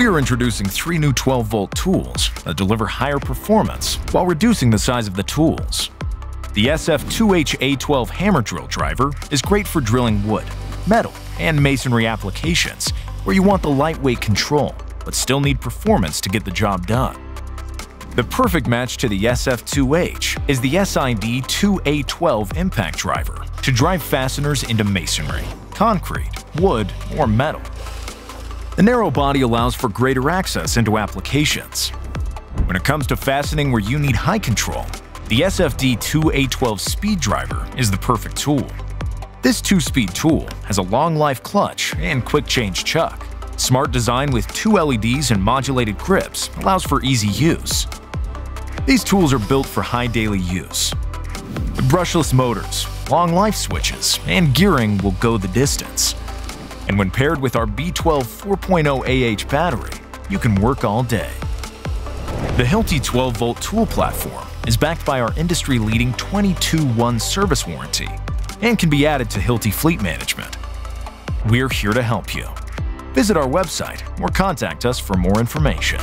We are introducing three new 12-volt tools that deliver higher performance while reducing the size of the tools. The SF2H-A12 hammer drill driver is great for drilling wood, metal, and masonry applications where you want the lightweight control but still need performance to get the job done. The perfect match to the SF2H is the SID2A12 impact driver to drive fasteners into masonry, concrete, wood, or metal. The narrow body allows for greater access into applications. When it comes to fastening where you need high control, the SFD2A12 speed driver is the perfect tool. This two-speed tool has a long life clutch and quick change chuck. Smart design with two LEDs and modulated grips allows for easy use. These tools are built for high daily use. Brushless motors, long life switches, and gearing will go the distance. And when paired with our B12 4.0 AH battery, you can work all day. The Hilti 12-volt tool platform is backed by our industry-leading 22-1 service warranty and can be added to Hilti Fleet Management. We're here to help you. Visit our website or contact us for more information.